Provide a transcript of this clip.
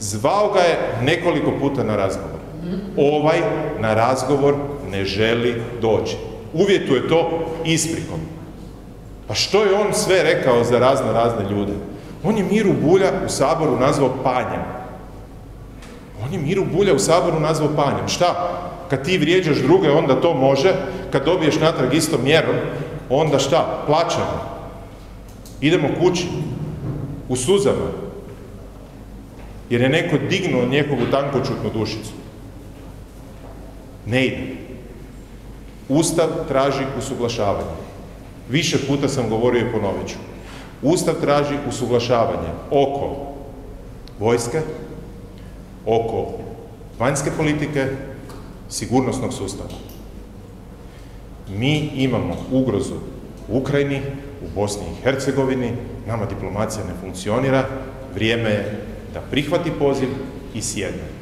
Zvao ga je nekoliko puta na razgovor. Ovaj na razgovor ne želi doći. Uvjetuje to isprikom. Pa što je on sve rekao za razno razne ljude? On je Miru Bulja u Saboru nazvao panjem. On je Miru Bulja u Saboru nazvao panjem. Šta? Kad ti vrijeđaš druge, onda to može. Kad dobiješ natrag istom mjerom, onda šta? Plaćamo. Idemo kući. U suzama. Jer je neko dignuo njegovu tankočutnu dušicu. Ne ide. Ustav traži usuglašavanje. Više puta sam govorio i ponovit ću. Ustav traži usuglašavanje oko vojske, oko vanjske politike, sigurnosnog sustava. Mi imamo ugrozu u Ukrajini, u Bosni i Hercegovini, nama diplomacija ne funkcionira, vrijeme je da prihvati poziv i sjedne.